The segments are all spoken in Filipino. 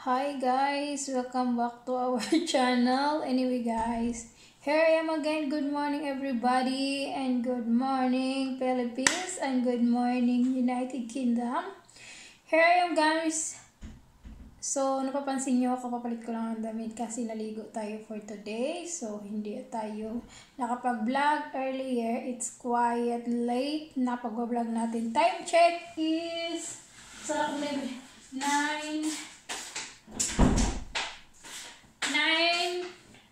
Hi guys, welcome back to our channel. Anyway guys, here I am again. Good morning everybody and good morning Philippines and good morning United Kingdom. Here I am guys. So, napapansin nyo, kapapalit ko lang ang damit kasi naligo tayo for today. So, hindi tayo nakapag-vlog earlier. It's quiet late. Napag-vlog natin. Time check is... Sarap na 9... 9...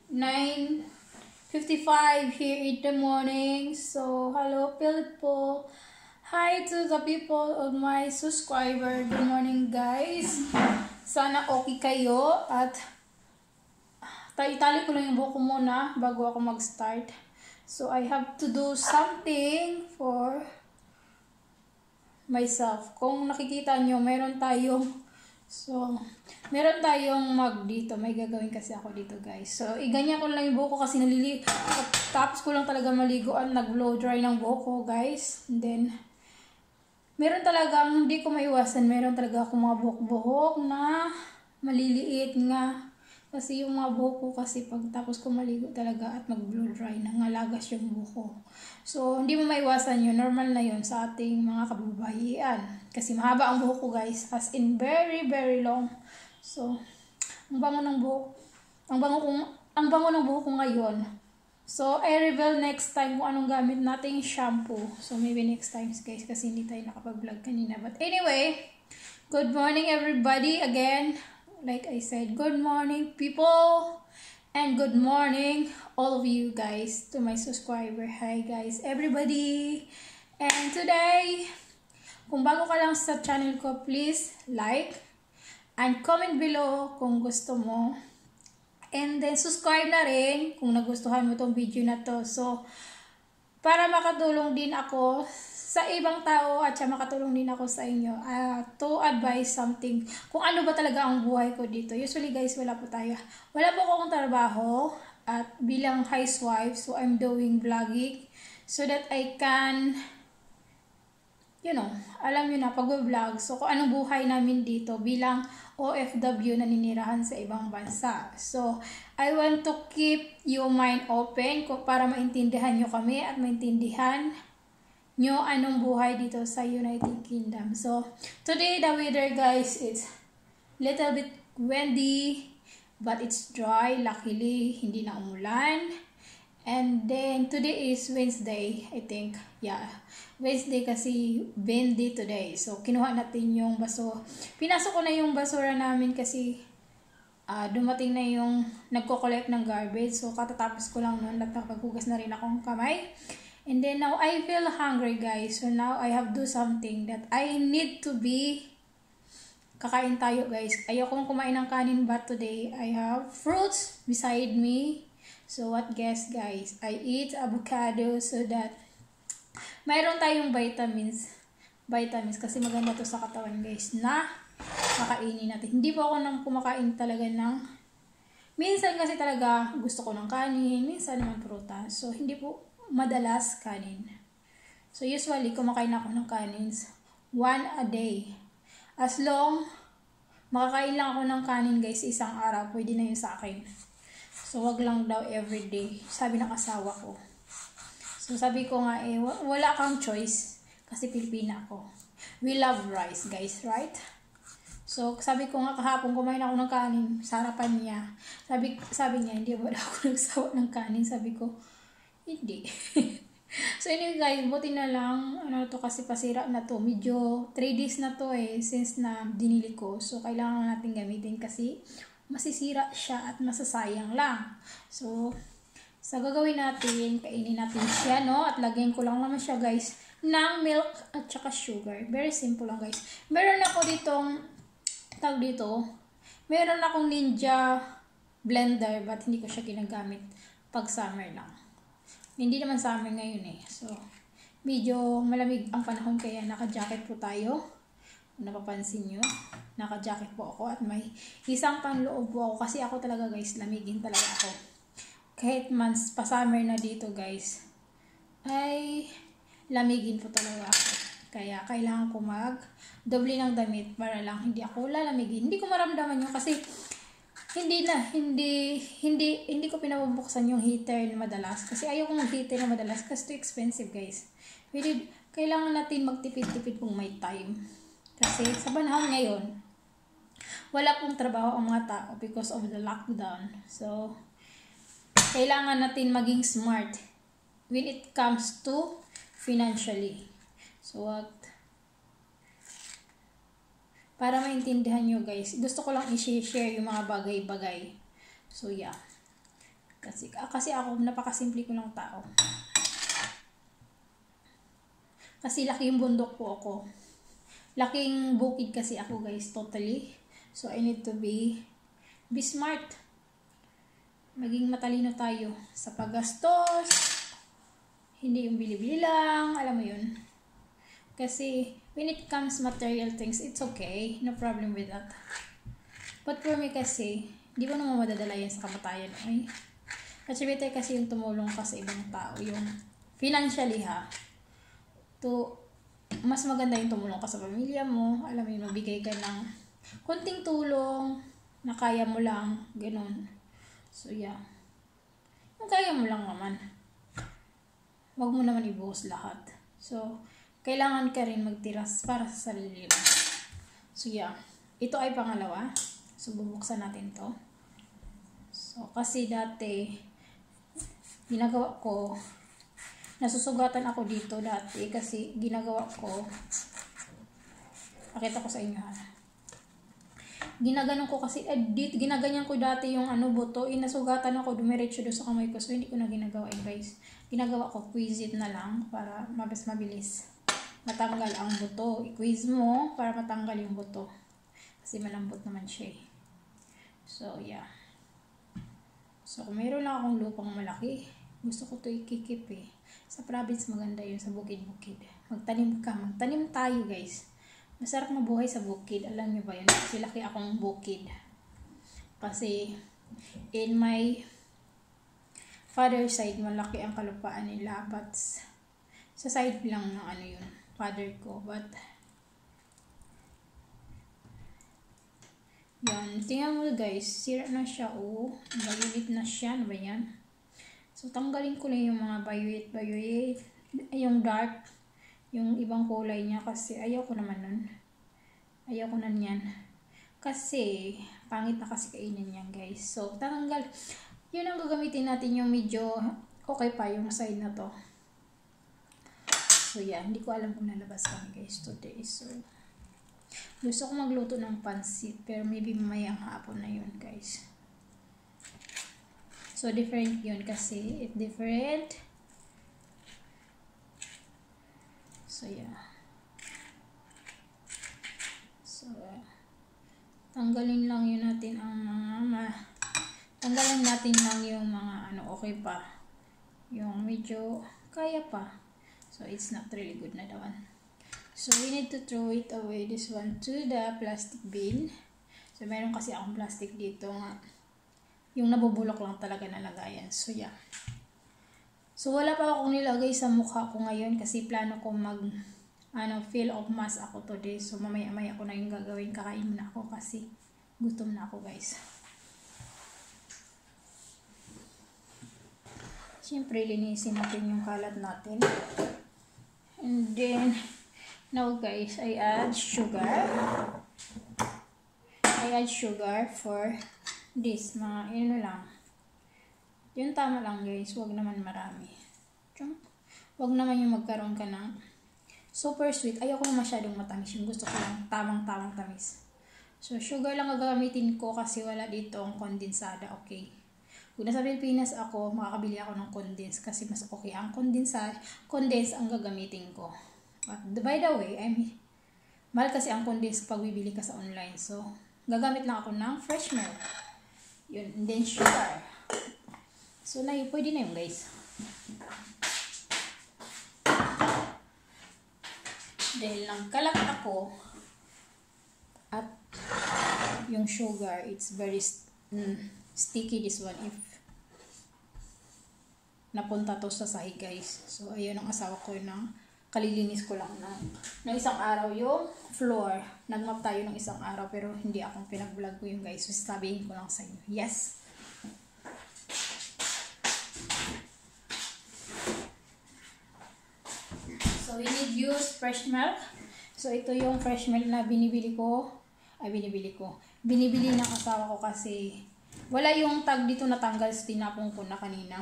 9.55 here in the morning. So, hello Philippo. Hi to the people of my subscriber. Good morning guys. Sana okay kayo at tali ko lang yung buhok ko muna bago ako mag-start. So, I have to do something for myself. Kung nakikita nyo, meron tayong So, meron tayong mag dito. May gagawin kasi ako dito, guys. So, iganyan ko lang yung buhok ko kasi nalili... Tapos ko lang talaga maligo at nag-blow dry ng buhok ko, guys. And then, meron talagang hindi ko maiwasan. Meron talaga akong mga buhok-buhok na maliliit nga. Kasi yung mga buhok ko kasi pag tapos ko maligo talaga at mag-blow dry, nangalagas yung buhok ko. So, hindi mo maiwasan yun. Normal na yun sa ating mga kababayan. Kasi mahaba ang buhok ko guys. As in very, very long. So, ang bango ng buhok. Ang bango, kong, ang bango ng buhok ko ngayon. So, I reveal next time kung anong gamit nating shampoo. So, maybe next time guys kasi hindi tayo nakapag-vlog kanina. But anyway, good morning everybody again like I said, good morning people and good morning all of you guys to my subscriber. Hi guys, everybody. And today, kung bago ka lang sa channel ko, please like and comment below kung gusto mo. And then subscribe na rin kung nagustuhan mo tong video na to. So, para makatulong din ako sa ibang tao at siya makatulong din ako sa inyo uh, to advise something kung ano ba talaga ang buhay ko dito. Usually guys, wala po tayo. Wala po akong trabaho at bilang housewife, so I'm doing vlogging so that I can you know, alam nyo na, pag-vlog, so kung anong buhay namin dito bilang OFW na ninirahan sa ibang bansa. So, I want to keep your mind open para maintindihan nyo kami at maintindihan nyo anong buhay dito sa United Kingdom. So, today the weather guys is little bit windy but it's dry. Luckily, hindi na umulan. And then, today is Wednesday, I think. Yeah, Wednesday kasi windy today. So, kinuha natin yung baso. Pinasok ko na yung basura namin kasi uh, dumating na yung nagko-collect ng garbage. So, katatapos ko lang noon. Nagpapaghugas na rin akong kamay. And then now I feel hungry guys. So now I have do something that I need to be kakain tayo guys. Ayokong kumain ng kanin but today I have fruits beside me. So what guess guys? I eat avocado so that mayroon tayong vitamins. Vitamins kasi maganda to sa katawan guys na kakainin natin. Hindi po ako nang kumakain talaga ng minsan kasi talaga gusto ko ng kanin, minsan naman prutas. So hindi po madalas kanin. So usually, kumakain ako ng kanins one a day. As long makakain lang ako ng kanin guys isang araw, pwede na yun sa akin. So wag lang daw everyday. Sabi ng asawa ko. So sabi ko nga eh, wala kang choice kasi Pilipina ako. We love rice guys, right? So, sabi ko nga kahapon kumain ako ng kanin sa harapan niya. Sabi, sabi niya, hindi ba ako nagsawa ng kanin? Sabi ko, hindi. so anyway guys, buti na lang, ano to kasi pasira na to. Medyo 3 days na to eh, since na dinili ko. So kailangan natin gamitin kasi masisira siya at masasayang lang. So, sa gagawin natin, kainin natin siya, no? At lagyan ko lang naman siya, guys, ng milk at saka sugar. Very simple lang, guys. Meron ako ditong, tag dito, meron akong ninja blender, but hindi ko siya ginagamit pag summer lang. Hindi naman amin ngayon eh. So, medyo malamig ang panahon kaya naka-jacket po tayo. Napapansin nyo, naka-jacket po ako at may isang panloob po ako kasi ako talaga guys, lamigin talaga ako. Kahit months pa summer na dito guys, ay lamigin po talaga ako. Kaya kailangan ko mag doble ng damit para lang hindi ako lalamigin. Hindi ko maramdaman yun kasi hindi na, hindi, hindi, hindi ko pinabubuksan yung heater na madalas. Kasi ayaw ko mag-heater na madalas kasi too expensive guys. Pwede, kailangan natin magtipid-tipid kung may time. Kasi sa panahon ngayon, wala pong trabaho ang mga tao because of the lockdown. So, kailangan natin maging smart when it comes to financially. So, what? Para maintindihan nyo guys, gusto ko lang i-share yung mga bagay-bagay. So, yeah. Kasi, kasi ako, napakasimple ko lang tao. Kasi laking bundok po ako. Laking bukid kasi ako guys, totally. So, I need to be, be smart. Maging matalino tayo sa paggastos, hindi yung bili-bili lang, alam mo yun. Kasi, when it comes material things, it's okay. No problem with that. But for me kasi, di ba naman madadala yan sa kamatayan? Ay, kasi kasi yung tumulong ka sa ibang tao. Yung financially ha. To, mas maganda yung tumulong ka sa pamilya mo. Alam mo yun, magbigay ka ng konting tulong na kaya mo lang. Ganun. So, yeah. Yung kaya mo lang naman wag mo naman ibuhos lahat. So, kailangan ka rin magtiras para sa sarili mo. So, yeah. Ito ay pangalawa. So, bubuksan natin to. So, kasi dati, ginagawa ko, nasusugatan ako dito dati kasi ginagawa ko, pakita ko sa inyo ha. Ginaganon ko kasi, eh, dito, ginaganyan ko dati yung ano, buto, inasugatan ako, dumiretso doon sa kamay ko. So, hindi ko na ginagawa eh, guys ginagawa ko, quiz it na lang para mabis mabilis matanggal ang buto. I-quiz mo para matanggal yung buto. Kasi malambot naman siya eh. So, yeah. So, kung mayroon lang akong lupang malaki, gusto ko to ikikip eh. Sa province maganda yun, sa bukid-bukid. Magtanim ka, magtanim tayo guys. Masarap mabuhay sa bukid. Alam niyo ba yun? Kasi laki akong bukid. Kasi, in my father side, malaki ang kalupaan nila. But, sa side lang ng ano yun, father ko. But, yan. Tingnan mo guys, sira na siya. Oh, bayuit na siya. Ano ba yan? So, tanggalin ko lang yung mga bayuit, bayuit. Yung dark, yung ibang kulay niya kasi ayaw ko naman nun. Ayaw ko na niyan. Kasi, pangit na kasi kainin yan guys. So, tanggal yun ang gagamitin natin yung medyo okay pa yung side na to. So yeah, hindi ko alam kung nalabas kami guys today. So, gusto ko magluto ng pansit pero maybe mamayang hapon na yun guys. So, different yun kasi it different. So, yeah. So, tanggalin lang yun natin ang mga tanggalin natin lang yung mga ano okay pa yung medyo kaya pa. So it's not really good na dawan so we need to throw it away this one to the plastic bin. So meron kasi akong plastic dito nga. Yung nabubulok lang talaga na lagayan. So yeah so wala pa akong nilagay sa mukha ko ngayon kasi plano ko mag ano, fill of mask ako today. So, mamaya-maya ko na yung gagawin. Kakain na ako kasi gutom na ako, guys. Siyempre, linisin natin yung kalat natin. And then, now guys, I add sugar. I add sugar for this. Mga, ano lang. Yung tama lang guys, wag naman marami. Wag naman yung magkaroon ka ng super sweet. Ayoko na masyadong matamis. Yung gusto ko lang tamang-tamang tamis. So, sugar lang gagamitin ko kasi wala dito ang kondensada. Okay. Kung nasa Pilipinas ako, makakabili ako ng condense kasi mas okay. Ang condense, condense ang gagamitin ko. But by the way, I'm, mahal kasi ang condense pag bibili ka sa online. So, gagamit lang ako ng fresh milk. Yun, and then sugar. So, na pwede na yun guys. Dahil lang kalat ako at yung sugar, it's very mm, sticky this one if napunta to sa sahig guys. So, ayun ang asawa ko ng kalilinis ko lang ng, ng isang araw yung floor. Nagmap tayo ng isang araw pero hindi akong pinag-vlog ko yung guys. So, sabihin ko lang sa inyo. Yes! Need use fresh milk. So, ito yung fresh milk na binibili ko. Ay, binibili ko. Binibili ng asawa ko kasi wala yung tag dito natanggal sa tinapong ko na kanina.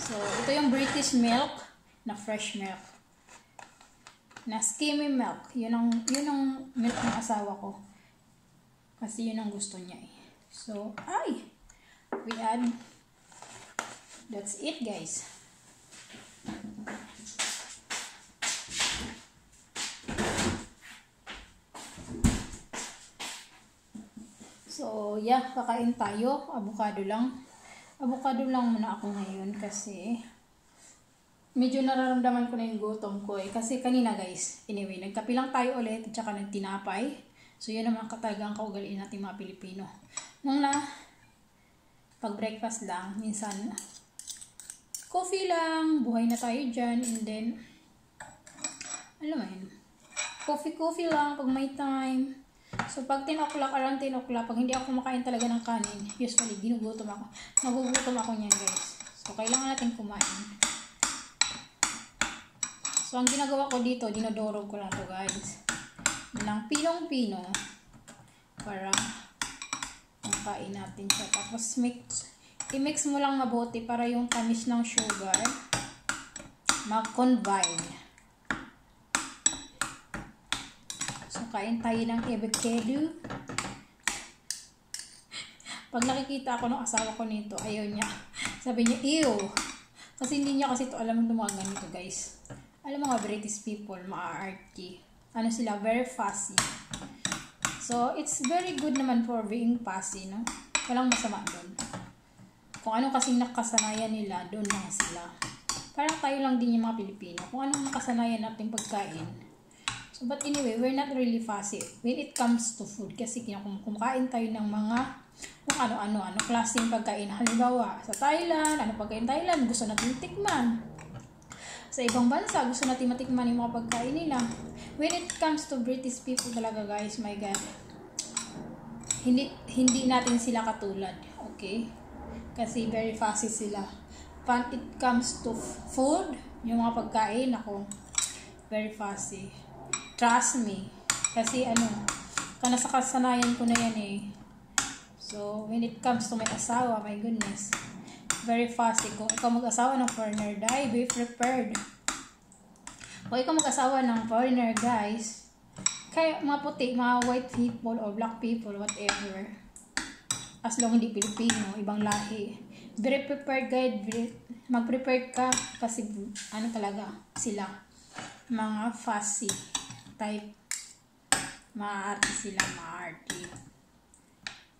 So, ito yung British milk na fresh milk. Na skimmy milk. Yun ang, yun ang milk ng asawa ko. Kasi yun ang gusto niya eh. So, ay! We add. That's it guys. So, yeah, kakain tayo. Avocado lang. Avocado lang muna ako ngayon kasi medyo nararamdaman ko na yung gutom ko eh. Kasi kanina guys, anyway, nagkapi lang tayo ulit at saka nagtinapay. So, yun naman katalagang kaugaliin natin mga Pilipino. Nung na, pag breakfast lang, minsan, coffee lang, buhay na tayo dyan, and then, alam mo yun, coffee-coffee lang pag may time. So, pag 10 o'clock, around 10 o'clock, pag hindi ako kumakain talaga ng kanin, usually, ginugutom ako. Nagugutom ako niyan, guys. So, kailangan natin kumain. So, ang ginagawa ko dito, dinodorog ko lang to guys. Ng pinong-pino. Para makain natin siya. Tapos, mix, i-mix mo lang mabuti para yung tamis ng sugar mag-combine. Kain tayo ng avocado. Pag nakikita ako ng asawa ko nito, ayaw niya. Sabi niya, ew. Kasi hindi niya kasi ito alam ng mga ganito, guys. Alam mga British people, mga-arty. Ano sila, very fussy. So, it's very good naman for being fussy, no? Walang masama doon. Kung ano kasing nakasanayan nila, doon lang sila. Parang tayo lang din yung mga Pilipino. Kung anong nakasanayan natin pagkain, But anyway, we're not really fussy when it comes to food. Kasi kung kumakain tayo ng mga kung ano-ano, ano klaseng pagkain. Halimbawa, sa Thailand, ano pagkain Thailand, gusto natin tikman. Sa ibang bansa, gusto natin matikman yung mga pagkain nila. When it comes to British people talaga guys, my God, hindi, hindi natin sila katulad. Okay? Kasi very fussy sila. When it comes to food, yung mga pagkain, ako, very fussy. Trust me. Kasi ano, kana sa kasanayan ko na yan eh. So, when it comes to my asawa, my goodness, very fussy. Kung ikaw mag-asawa ng foreigner, die, be prepared. Kung ikaw mag-asawa ng foreigner, guys, kaya mga puti, mga white people or black people, whatever, as long hindi Pilipino, ibang lahi, very prepared guide, mag-prepare ka kasi ano talaga sila, mga fussy type. Maarte sila, maarte.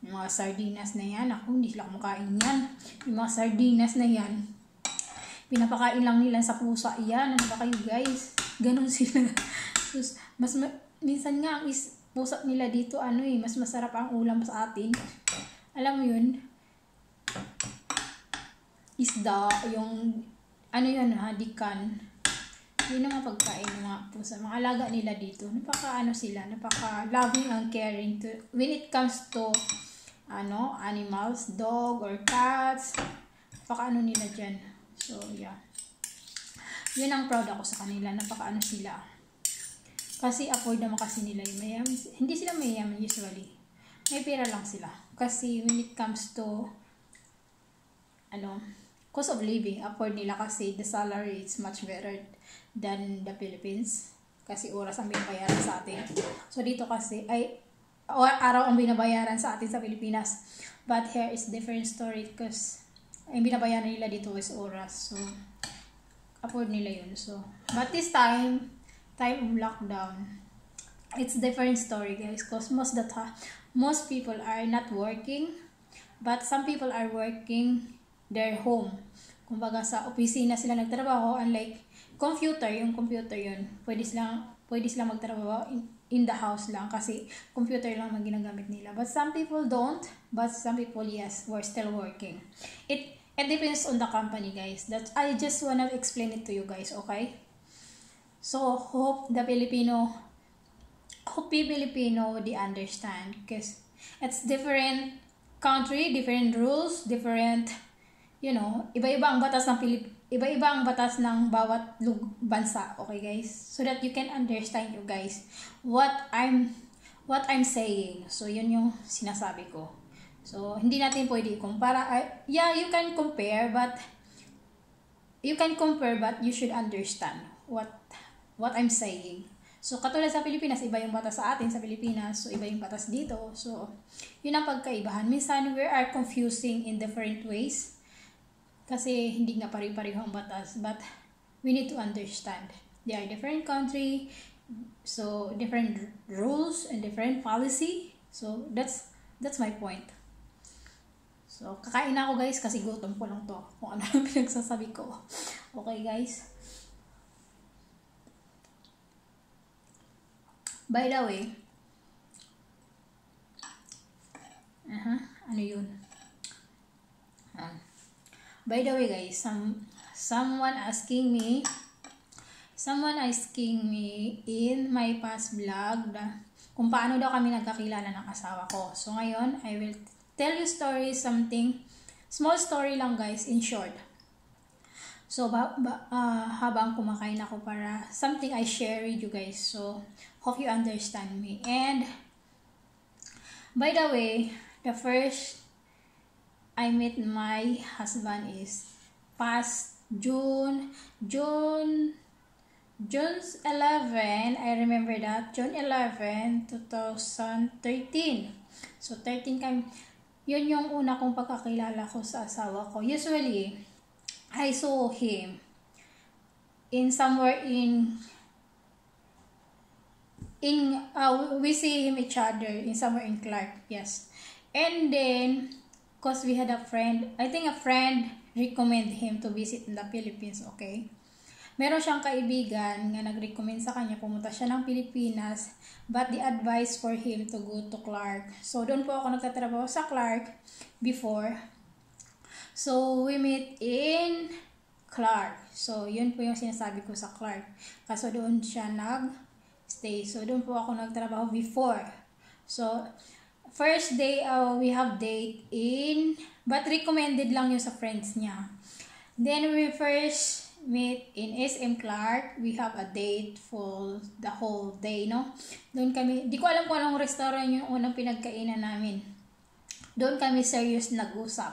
Yung mga sardinas na yan, ako hindi sila kumakain yan. Yung mga sardinas na yan, pinapakain lang nila sa pusa yan. Ano ba kayo guys? Ganon sila. Sus, mas ma- minsan nga ang is pusa nila dito ano eh, mas masarap ang ulam sa atin. Alam mo yun? Isda, yung ano yun ha, dikan yun ang pagkain ng mga pusa. Mga alaga nila dito. Napaka ano sila, napaka loving and caring to when it comes to ano, animals, dog or cats. Napaka ano nila diyan. So, yeah. Yun ang proud ako sa kanila. Napaka ano sila. Kasi afford naman kasi nila yung mayaman. Hindi sila mayaman usually. May pera lang sila. Kasi when it comes to ano, cost of living, afford nila kasi the salary is much better than the Philippines. Kasi oras ang binabayaran sa atin. So, dito kasi, ay, araw ang binabayaran sa atin sa Pilipinas. But here is different story because ang binabayaran nila dito is oras. So, afford nila yun. So, but this time, time of lockdown, it's different story guys. Because most the time, most people are not working. But some people are working their home. Kumbaga sa opisina sila nagtrabaho unlike computer, yung computer yun, pwede silang, pwede silang magtrabaho in, in the house lang kasi computer lang ang ginagamit nila. But some people don't, but some people, yes, we're still working. It, it depends on the company, guys. That I just wanna explain it to you guys, okay? So, hope the Filipino, hope the Filipino would understand because it's different country, different rules, different, you know, iba-iba ang batas ng Pilip, iba-iba ang batas ng bawat lug- bansa, okay guys? So that you can understand you guys what I'm what I'm saying. So yun yung sinasabi ko. So hindi natin pwede ikumpara. Uh, yeah, you can compare but you can compare but you should understand what what I'm saying. So, katulad sa Pilipinas, iba yung batas sa atin sa Pilipinas. So, iba yung batas dito. So, yun ang pagkaibahan. Minsan, we are confusing in different ways. Kasi, hindi nga pari-pareho ang batas. But, we need to understand. They are different country. So, different rules and different policy. So, that's that's my point. So, kakain ako guys kasi gutom ko lang to. Kung ano yung pinagsasabi ko. Okay guys? By the way, uh-huh, ano yun? By the way guys, some, someone asking me, someone asking me in my past vlog na, kung paano daw kami nagkakilala ng asawa ko. So ngayon, I will tell you story, something, small story lang guys, in short. So, ba, ba, uh, habang kumakain ako para something I share with you guys. So, hope you understand me. And, by the way, the first I met my husband is past June, June, June 11, I remember that, June 11, 2013. So, 13 kami, yun yung una kong pagkakilala ko sa asawa ko. Usually, I saw him in somewhere in in uh, we see him each other in somewhere in Clark yes and then cause we had a friend I think a friend recommend him to visit in the Philippines okay meron siyang kaibigan nga nag-recommend sa kanya pumunta siya ng Pilipinas but the advice for him to go to Clark so doon po ako nagtatrabaho sa Clark before So, we meet in Clark. So, yun po yung sinasabi ko sa Clark. Kaso doon siya nag-stay. So, doon po ako nagtrabaho before. So, first day, uh, we have date in, but recommended lang yung sa friends niya. Then, we first meet in SM Clark. We have a date for the whole day, no? Doon kami, di ko alam kung anong restaurant yung unang pinagkainan namin. Doon kami serious nag-usap.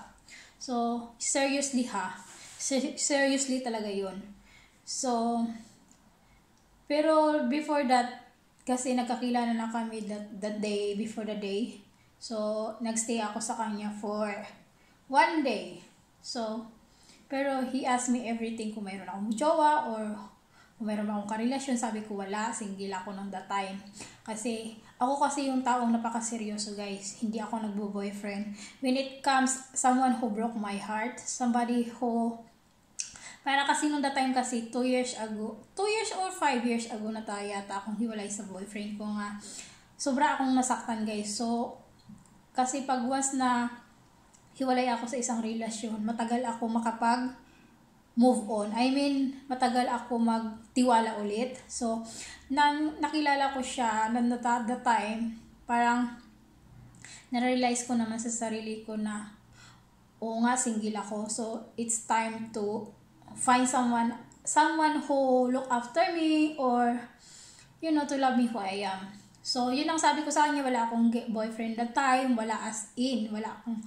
So, seriously ha. Seriously talaga yun. So, pero before that, kasi nagkakilala na kami that, that day, before the day. So, nagstay ako sa kanya for one day. So, pero he asked me everything kung mayroon akong jowa or kung meron akong karelasyon, sabi ko wala, single ako ng that time. Kasi, ako kasi yung taong napakaseryoso guys, hindi ako nagbo-boyfriend. When it comes, someone who broke my heart, somebody who, para kasi nung that time kasi, 2 years ago, 2 years or 5 years ago na tayo yata akong hiwalay sa boyfriend ko nga. Sobra akong nasaktan guys. So, kasi pag once na hiwalay ako sa isang relasyon, matagal ako makapag move on. I mean, matagal ako magtiwala ulit. So, nang nakilala ko siya, na the time, parang na-realize ko naman sa sarili ko na oo nga, single ako. So, it's time to find someone someone who look after me or you know, to love me who I am. So, yun ang sabi ko sa kanya, wala akong boyfriend that time, wala as in, wala akong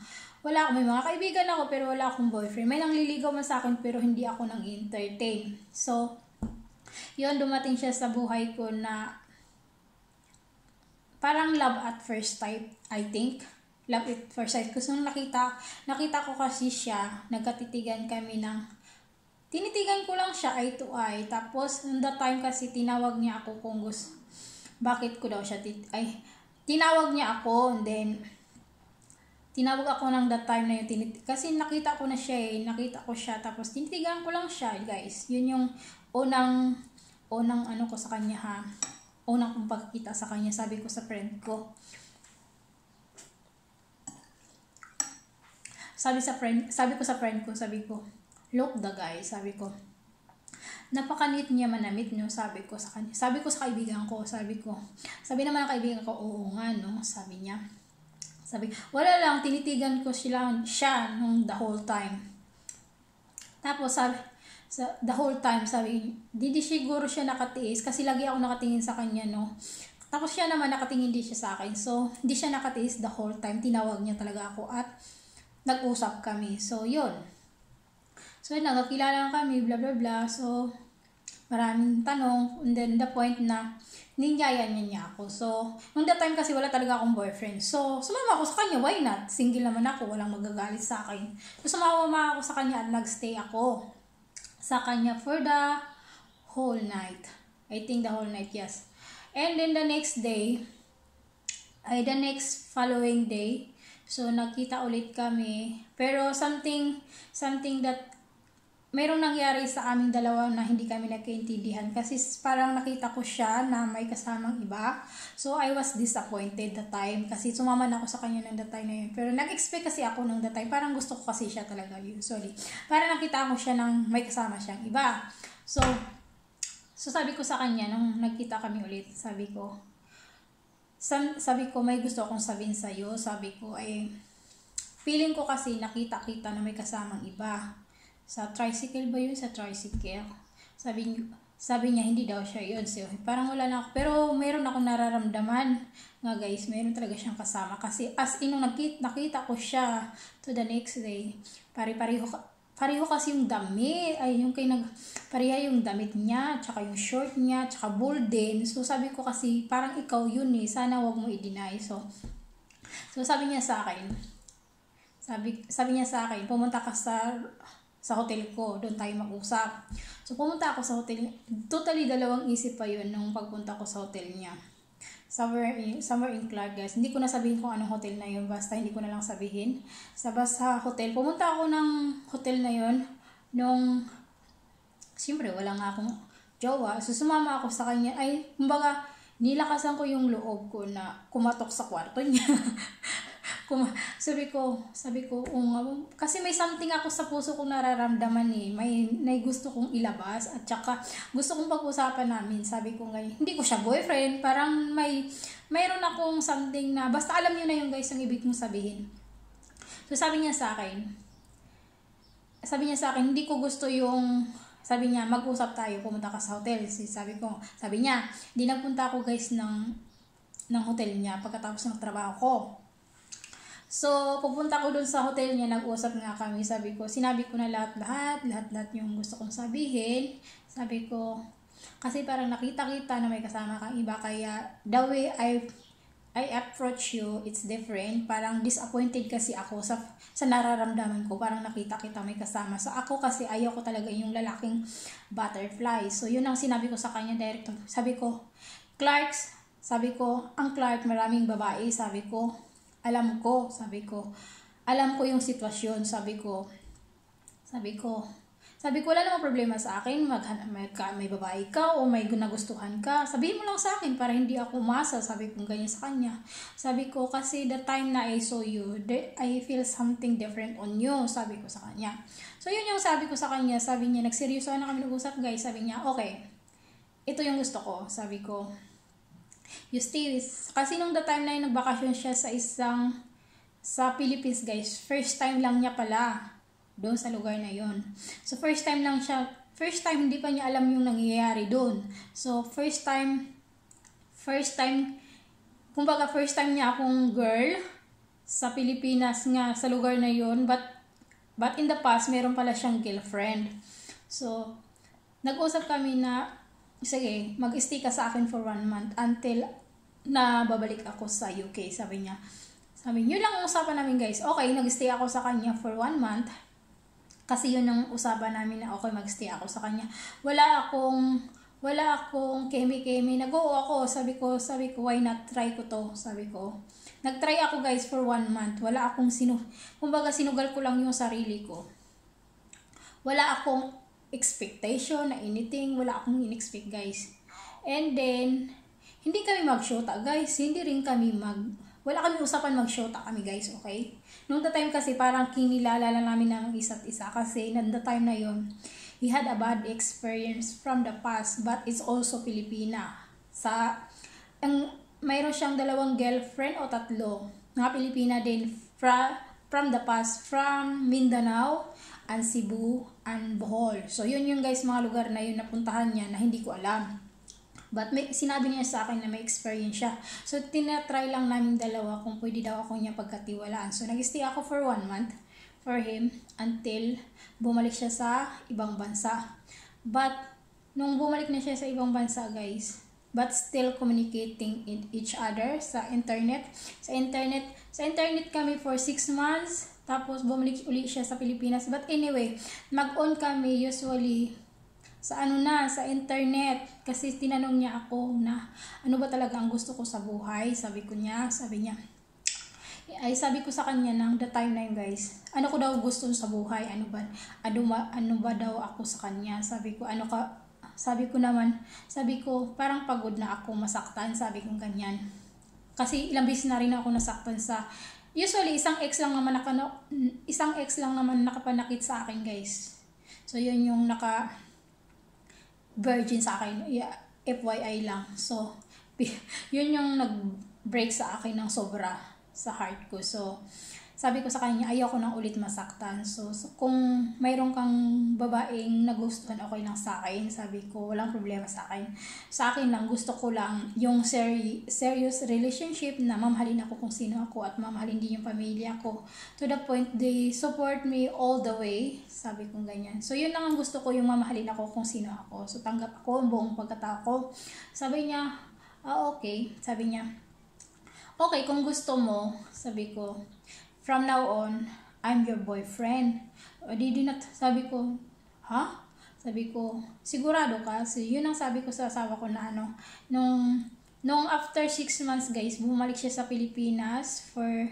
wala akong, may mga kaibigan ako pero wala akong boyfriend. May nangliligaw man sa akin pero hindi ako nang entertain. So, yun, dumating siya sa buhay ko na parang love at first sight, I think. Love at first sight. Kasi nung nakita, nakita ko kasi siya, nagkatitigan kami ng, tinitigan ko lang siya eye to eye. Tapos, nung that time kasi tinawag niya ako kung gusto, bakit ko daw siya, tit ay, tinawag niya ako, and then, tinawag ako ng that time na yun. Tinit- kasi nakita ko na siya eh. Nakita ko siya. Tapos tinitigan ko lang siya, guys. Yun yung unang, unang ano ko sa kanya ha. Unang kong pagkita sa kanya. Sabi ko sa friend ko. Sabi sa friend, sabi ko sa friend ko, sabi ko, look the guy, sabi ko. Napakanit niya manamit no? Sabi ko sa kanya sabi ko sa kaibigan ko sabi ko sabi naman ng kaibigan ko oo nga no? Sabi niya. Sabi wala lang tinitigan ko sila siya nung the whole time. Tapos sabi sa the whole time sabi di di siguro siya nakatiis kasi lagi ako nakatingin sa kanya no? Tapos siya naman nakatingin din siya sa akin. So hindi siya nakatiis the whole time. Tinawag niya talaga ako at nag-usap kami. So yun So, yun, nagkakilala kami, bla bla bla. So, maraming tanong. And then, the point na, ninyayan niya niya ako. So, nung that time kasi wala talaga akong boyfriend. So, sumama ako sa kanya. Why not? Single naman ako. Walang magagalit sa akin. So, sumama ako sa kanya at nagstay ako sa kanya for the whole night. I think the whole night, yes. And then the next day, ay the next following day, so nagkita ulit kami. Pero something, something that merong nangyari sa aming dalawa na hindi kami nagkaintindihan kasi parang nakita ko siya na may kasamang iba. So, I was disappointed the time kasi sumama na ako sa kanya ng time na yun. Pero nag-expect kasi ako ng time. Parang gusto ko kasi siya talaga usually. Parang nakita ko siya ng may kasama siyang iba. So, so sabi ko sa kanya nung nagkita kami ulit, sabi ko, sabi ko may gusto akong sabihin sa iyo. Sabi ko ay feeling ko kasi nakita-kita na may kasamang iba sa tricycle ba yun? Sa tricycle. Sabi, sabi niya, hindi daw siya yun. So, parang wala na ako. Pero meron akong nararamdaman nga guys, meron talaga siyang kasama. Kasi as in, nung nakita, nakita ko siya to the next day, pari-pariho pareho kasi yung damit, ay yung kay nag, pareha yung damit niya, tsaka yung short niya, tsaka bold din. So, sabi ko kasi, parang ikaw yun eh, sana wag mo i-deny. So, so sabi niya sa akin, sabi, sabi niya sa akin, pumunta ka sa sa hotel ko, doon tayo mag-usap. So, pumunta ako sa hotel. Totally dalawang isip pa yun nung pagpunta ko sa hotel niya. Somewhere in, somewhere in Clark, guys. Hindi ko na sabihin kung anong hotel na yun. Basta hindi ko na lang sabihin. Sa basta hotel. Pumunta ako ng hotel na yun nung, siyempre, wala nga akong jowa. So, sumama ako sa kanya. Ay, kumbaga, nilakasan ko yung loob ko na kumatok sa kwarto niya. Kung, sabi ko, sabi ko, um, kasi may something ako sa puso kong nararamdaman eh. May, may gusto kong ilabas at saka gusto kong pag-usapan namin. Sabi ko ngayon, hindi ko siya boyfriend. Parang may, mayroon akong something na, basta alam niyo na yung guys ang ibig mong sabihin. So sabi niya sa akin, sabi niya sa akin, hindi ko gusto yung sabi niya, mag-usap tayo, pumunta ka sa hotel. Sabi ko, sabi niya, di nagpunta ako guys ng, ng hotel niya pagkatapos ng trabaho ko. So, pupunta ko dun sa hotel niya, nag-usap nga kami. Sabi ko, sinabi ko na lahat-lahat, lahat-lahat yung gusto kong sabihin. Sabi ko, kasi parang nakita-kita na may kasama kang iba, kaya the way I I approach you, it's different. Parang disappointed kasi ako sa, sa nararamdaman ko. Parang nakita-kita may kasama. So, ako kasi ayaw ko talaga yung lalaking butterfly. So, yun ang sinabi ko sa kanya direct. Sabi ko, Clarks, sabi ko, ang Clark, maraming babae. Sabi ko, alam ko, sabi ko, alam ko yung sitwasyon, sabi ko, sabi ko, sabi ko, wala namang problema sa akin, mag, may, may babae ka o may nagustuhan ka, sabihin mo lang sa akin para hindi ako umasa, sabi ko ganyan sa kanya. Sabi ko, kasi the time na I saw you, I feel something different on you, sabi ko sa kanya. So, yun yung sabi ko sa kanya, sabi niya, nagseryoso na kami nag-usap guys, sabi niya, okay, ito yung gusto ko, sabi ko, with, kasi nung the time na yun, nagbakasyon siya sa isang, sa Philippines guys, first time lang niya pala, doon sa lugar na yon So, first time lang siya, first time hindi pa niya alam yung nangyayari doon. So, first time, first time, kumbaga first time niya akong girl sa Pilipinas nga, sa lugar na yon but, but in the past, meron pala siyang girlfriend. So, nag-usap kami na sige, mag-stay ka sa akin for one month until na babalik ako sa UK, sabi niya. Sabi, yun lang ang usapan namin guys. Okay, nag-stay ako sa kanya for one month. Kasi yun ang usapan namin na okay, mag-stay ako sa kanya. Wala akong, wala akong kemi-kemi. Nag-oo ako. Sabi ko, sabi ko, why not try ko to? Sabi ko. Nag-try ako guys for one month. Wala akong sinu, kumbaga sinugal ko lang yung sarili ko. Wala akong expectation na anything. Wala akong in-expect guys. And then, hindi kami mag-shota guys. Hindi rin kami mag... Wala kami usapan mag-shota kami guys, okay? Noong the time kasi parang kinilala lang namin ng isa't isa kasi noong the time na yon he had a bad experience from the past but it's also Filipina. Sa ang mayroon siyang dalawang girlfriend o tatlo mga Pilipina din fra, from the past from Mindanao and Cebu and Bohol. So yun yung guys mga lugar na yun napuntahan niya na hindi ko alam. But may, sinabi niya sa akin na may experience siya. So, tinatry lang namin dalawa kung pwede daw ako niya pagkatiwalaan. So, nag-stay ako for one month for him until bumalik siya sa ibang bansa. But, nung bumalik na siya sa ibang bansa, guys, but still communicating in each other sa internet. Sa internet, sa internet kami for 6 months, tapos bumalik uli siya sa Pilipinas. But anyway, mag-on kami usually sa ano na, sa internet. Kasi tinanong niya ako na ano ba talaga ang gusto ko sa buhay. Sabi ko niya, sabi niya, ay sabi ko sa kanya nang the time na yun guys, ano ko daw gusto sa buhay, ano ba, ano ano ba daw ako sa kanya. Sabi ko, ano ka, sabi ko naman, sabi ko, parang pagod na ako masaktan, sabi ko ganyan. Kasi ilang beses na rin ako nasaktan sa, usually isang ex lang naman nakano, isang ex lang naman nakapanakit sa akin guys. So yun yung naka, virgin sa akin. Yeah, FYI lang. So, yun yung nag-break sa akin ng sobra sa heart ko. So, sabi ko sa kanya, ayoko nang ulit masaktan. So, so kung mayroon kang babaeng nagustuhan, okay lang sa akin. Sabi ko, walang problema sa akin. Sa akin lang, gusto ko lang yung seri- serious relationship na mamahalin ako kung sino ako at mamahalin din yung pamilya ko. To the point, they support me all the way. Sabi ko ganyan. So, yun lang ang gusto ko, yung mamahalin ako kung sino ako. So, tanggap ako ang buong pagkatao ko. Sabi niya, ah, okay. Sabi niya, okay, kung gusto mo, sabi ko, from now on, I'm your boyfriend. O di din at sabi ko, ha? Sabi ko, sigurado ka? So, yun ang sabi ko sa asawa ko na ano, nung, nung after 6 months guys, bumalik siya sa Pilipinas for,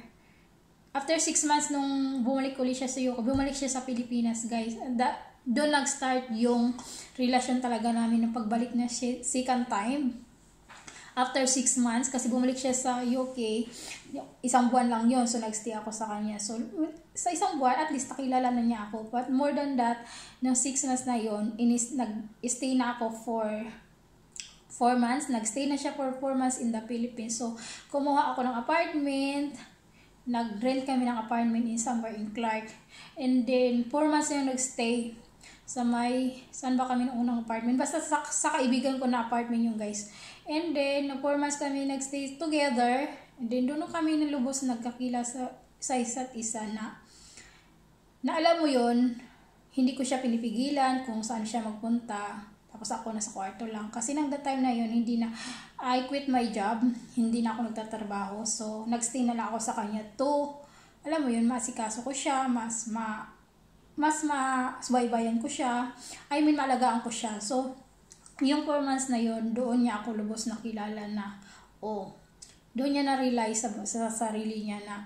after 6 months nung bumalik ulit siya sa Yoko, bumalik siya sa Pilipinas guys. Da, doon nag-start yung relasyon talaga namin ng pagbalik na second time after 6 months, kasi bumalik siya sa UK, isang buwan lang yon so nagstay ako sa kanya. So, sa isang buwan, at least nakilala na niya ako. But more than that, ng 6 months na yon inis, nag-stay na ako for 4 months. Nagstay na siya for 4 months in the Philippines. So, kumuha ako ng apartment, nag-rent kami ng apartment in somewhere in Clark. And then, 4 months na yung nagstay sa may, saan ba kami ng unang apartment? Basta sa, sa kaibigan ko na apartment yung guys. And then, na 4 months kami nagstay together. And then, doon kami nalubos nagkakila sa, sa isa't isa na, na alam mo yon hindi ko siya pinipigilan kung saan siya magpunta. Tapos ako nasa kwarto lang. Kasi nang the time na yon hindi na, I quit my job. Hindi na ako nagtatrabaho. So, nagstay na lang ako sa kanya to, alam mo yun, masikaso ko siya, mas ma, mas masbaybayan ko siya. I mean, malagaan ko siya. So, yung 4 months na yon doon niya ako lubos nakilala na, oh, doon niya na-realize sa, sa sarili niya na,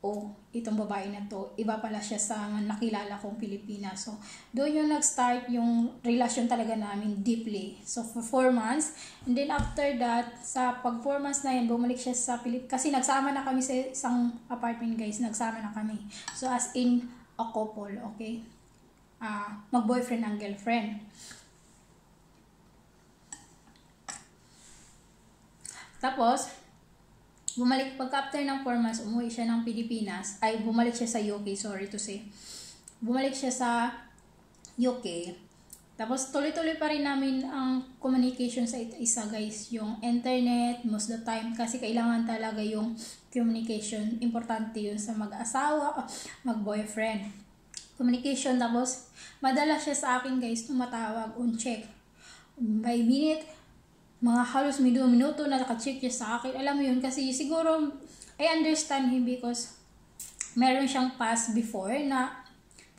oh, itong babae na to, iba pala siya sa nakilala kong Pilipina. So, doon yung nag-start yung relasyon talaga namin deeply. So, for 4 months. And then after that, sa pag 4 months na yan, bumalik siya sa Pilip. Kasi nagsama na kami sa isang apartment, guys. Nagsama na kami. So, as in a couple, okay? Uh, mag-boyfriend and girlfriend. Tapos, bumalik, pagka after ng 4 months, umuwi siya ng Pilipinas, ay bumalik siya sa UK, sorry to say. Bumalik siya sa UK. Tapos tuloy-tuloy pa rin namin ang communication sa isa guys, yung internet most the time kasi kailangan talaga yung communication. Importante yun sa mag-asawa, mag-boyfriend. Communication tapos madala siya sa akin guys tumatawag on check. By minute, mga halos minuto na nakacheck niya sa akin. Alam mo yun, kasi siguro, I understand him because meron siyang past before na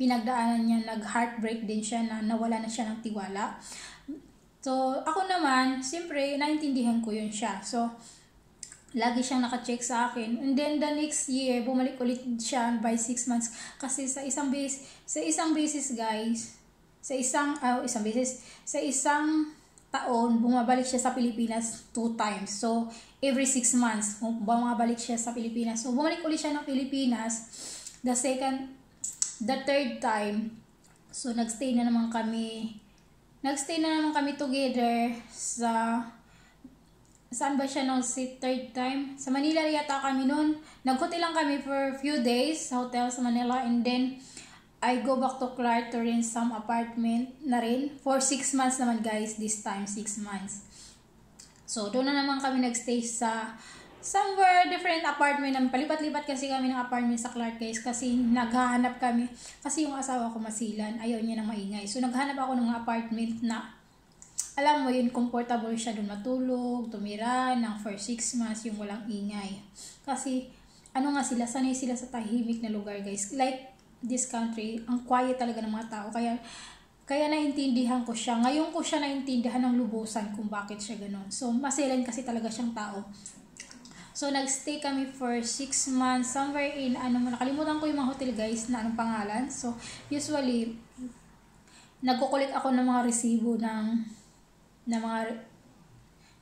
pinagdaanan niya, nag-heartbreak din siya na nawala na siya ng tiwala. So, ako naman, siyempre, naintindihan ko yun siya. So, lagi siyang naka-check sa akin. And then, the next year, bumalik ulit siya by 6 months. Kasi sa isang base, sa isang basis, guys, sa isang, uh, isang basis, sa isang taon, bumabalik siya sa Pilipinas two times. So, every six months, bumabalik siya sa Pilipinas. So, bumalik ulit siya ng Pilipinas. The second, the third time, So, nagstay na naman kami, nagstay na naman kami together sa, saan ba siya nung si third time? Sa Manila yata kami noon. Nag-hotel lang kami for few days sa hotel sa Manila and then, I go back to Clark to rent some apartment na rin. For 6 months naman guys, this time 6 months. So, doon na naman kami nagstay sa somewhere different apartment namin. Palipat-lipat kasi kami ng apartment sa Clark guys kasi naghahanap kami. Kasi yung asawa ko masilan, ayaw niya ng maingay. So naghanap ako ng apartment na alam mo yun, comfortable siya doon matulog, tumira ng for 6 months yung walang ingay. Kasi ano nga sila, sanay sila sa tahimik na lugar guys. Like this country, ang quiet talaga ng mga tao. Kaya kaya naintindihan ko siya. Ngayon ko siya naintindihan ng lubusan kung bakit siya ganun. So, masilan kasi talaga siyang tao. So, nagstay kami for 6 months somewhere in, ano nakalimutan ko yung mga hotel guys na anong pangalan. So, usually, nagkukulit ako ng mga resibo ng, ng mga,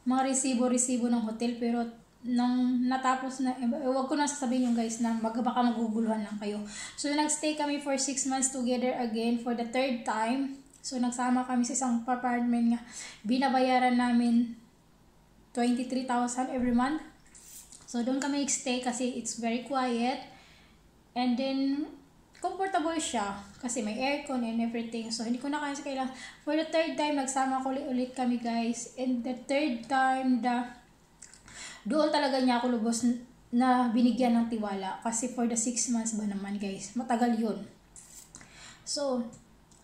mga resibo-resibo ng hotel pero nang natapos na, eh, wag ko na sasabihin yung guys na mag, baka maguguluhan lang kayo. So, nagstay kami for 6 months together again for the third time. So, nagsama kami sa isang apartment nga. Binabayaran namin 23,000 every month. So, doon kami stay kasi it's very quiet. And then, comfortable siya kasi may aircon and everything. So, hindi ko na kasi kailangan. For the third time, nagsama ko ulit kami guys. And the third time, the, doon talaga niya ako lubos na binigyan ng tiwala. Kasi for the six months ba naman guys, matagal yun. So,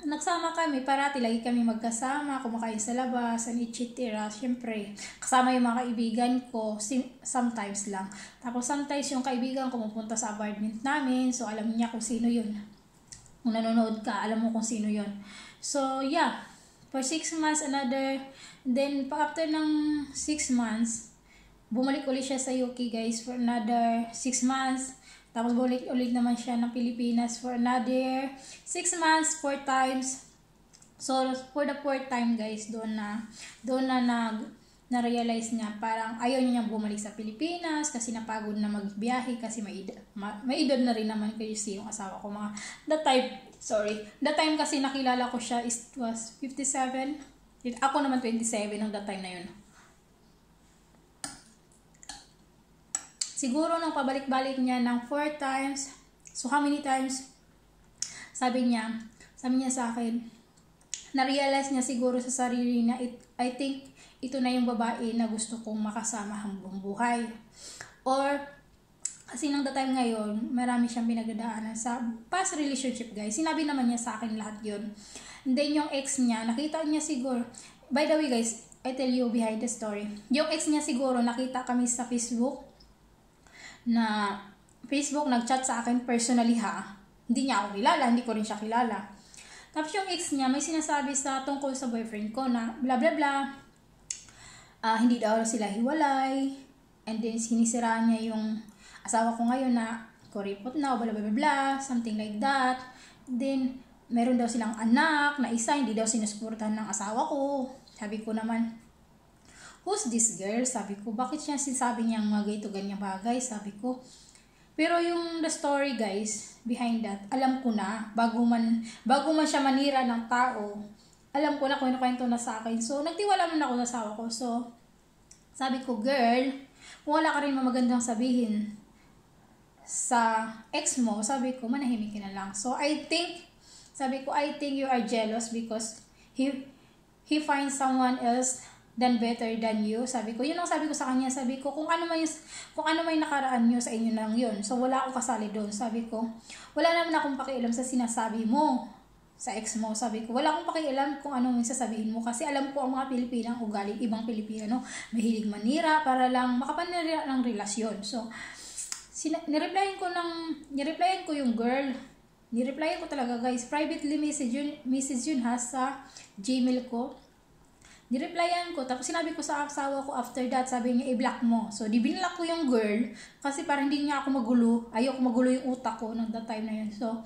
nagsama kami, parati lagi kami magkasama, kumakain sa labas, and etc. Siyempre, kasama yung mga kaibigan ko, sometimes lang. Tapos sometimes yung kaibigan ko pupunta sa apartment namin, so alam niya kung sino yun. Kung nanonood ka, alam mo kung sino yun. So, yeah. For 6 months, another, then after ng 6 months, bumalik ulit siya sa UK guys for another 6 months. Tapos balik ulit naman siya ng Pilipinas for another 6 months, 4 times. So, for the fourth time guys, doon na, doon na nag, na-realize niya parang ayaw niya bumalik sa Pilipinas kasi napagod na magbiyahe kasi may, ma, may edad na rin naman kasi yung asawa ko mga the time sorry the time kasi nakilala ko siya is was 57 ako naman 27 nung that time na yun Siguro nung pabalik-balik niya ng four times, so how many times? Sabi niya, sabi niya sa akin, na-realize niya siguro sa sarili na it, I think ito na yung babae na gusto kong makasama hanggang buhay. Or, kasi nang the time ngayon, marami siyang pinagdadaanan sa past relationship guys. Sinabi naman niya sa akin lahat yon And then yung ex niya, nakita niya siguro, by the way guys, I tell you behind the story. Yung ex niya siguro, nakita kami sa Facebook, na Facebook nag-chat sa akin personally ha. Hindi niya ako kilala, hindi ko rin siya kilala. Tapos yung ex niya may sinasabi sa tungkol sa boyfriend ko na bla bla bla. Uh, hindi daw sila hiwalay. And then sinisiraan niya yung asawa ko ngayon na kuripot na, bla bla bla bla, something like that. Then meron daw silang anak na isa, hindi daw sinusuportahan ng asawa ko. Sabi ko naman, who's this girl? Sabi ko, bakit siya sinasabi niyang mga ganito ganyang bagay? Sabi ko, pero yung the story guys, behind that, alam ko na, bago man, bago man siya manira ng tao, alam ko na kung kwento na sa akin. So, nagtiwala man ako sa asawa ko. So, sabi ko, girl, kung wala ka rin magandang sabihin sa ex mo, sabi ko, manahimik na lang. So, I think, sabi ko, I think you are jealous because he, he finds someone else than better than you. Sabi ko, yun ang sabi ko sa kanya. Sabi ko, kung ano may, kung ano may nakaraan nyo sa inyo lang yun. So, wala akong kasali doon. Sabi ko, wala naman akong pakialam sa sinasabi mo sa ex mo. Sabi ko, wala akong pakialam kung ano yung sasabihin mo. Kasi alam ko ang mga Pilipinang ugali, ibang Pilipino, mahilig manira para lang makapanira ng relasyon. So, sina- nireplyan ko ng, nireplyan ko yung girl. Nireplyan ko talaga guys. Privately message yun, message yun ha sa Gmail ko Nireplyan ko, tapos sinabi ko sa asawa ko after that, sabi niya, i-block mo. So, di binlock ko yung girl, kasi parang hindi niya ako magulo. Ayoko magulo yung utak ko nung that time na yun. So,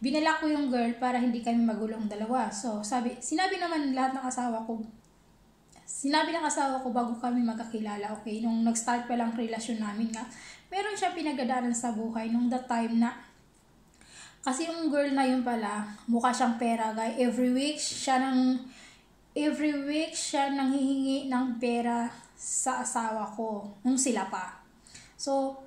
binala ko yung girl para hindi kami magulo ang dalawa. So, sabi, sinabi naman lahat ng asawa ko, sinabi ng asawa ko bago kami magkakilala, okay, nung nag-start pa lang relasyon namin nga, meron siya pinagdadaanan sa buhay nung that time na Kasi yung girl na yun pala, mukha siyang pera, guys. Every week, siya nang, every week, siya nang hihingi ng pera sa asawa ko. Nung sila pa. So,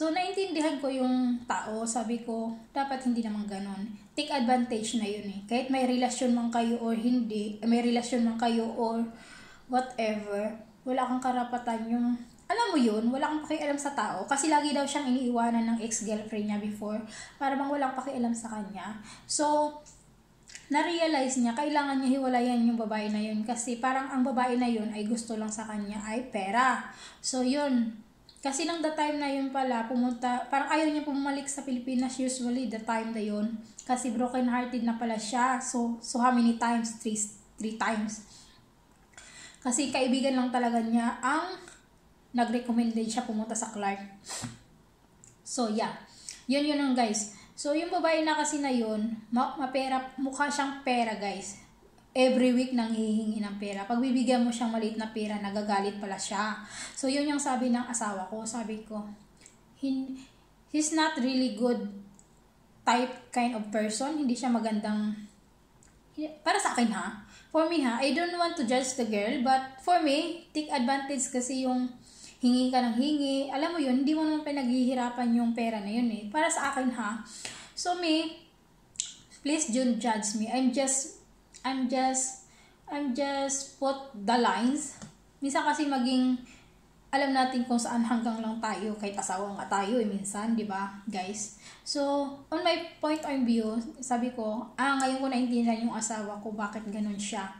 So, naintindihan ko yung tao. Sabi ko, dapat hindi naman ganon. Take advantage na yun eh. Kahit may relasyon man kayo or hindi, may relasyon man kayo or whatever, wala kang karapatan yung, alam mo yun, wala kang pakialam sa tao. Kasi lagi daw siyang iniiwanan ng ex-girlfriend niya before, para bang walang pakialam sa kanya. So, na-realize niya, kailangan niya hiwalayan yung babae na yun kasi parang ang babae na yun ay gusto lang sa kanya ay pera. So, yun, kasi nang the time na yun pala, pumunta, parang ayaw niya pumalik sa Pilipinas usually the time na yun. Kasi broken hearted na pala siya. So, so how many times? Three, three times. Kasi kaibigan lang talaga niya ang nag-recommend din siya pumunta sa Clark. So, yeah. Yun yun ang guys. So, yung babae na kasi na yun, ma mapera, mukha siyang pera guys every week nang hihingi ng pera. Pag bibigyan mo siyang maliit na pera, nagagalit pala siya. So, yun yung sabi ng asawa ko. Sabi ko, he's not really good type kind of person. Hindi siya magandang, para sa akin ha. For me ha, I don't want to judge the girl, but for me, take advantage kasi yung hingi ka ng hingi. Alam mo yun, hindi mo naman pinaghihirapan yung pera na yun eh. Para sa akin ha. So me, please don't judge me. I'm just I'm just, I'm just put the lines. Minsan kasi maging, alam natin kung saan hanggang lang tayo, kahit asawa nga tayo eh, minsan, di ba, guys? So, on my point of view, sabi ko, ah, ngayon ko naintindihan yung asawa ko, bakit ganun siya.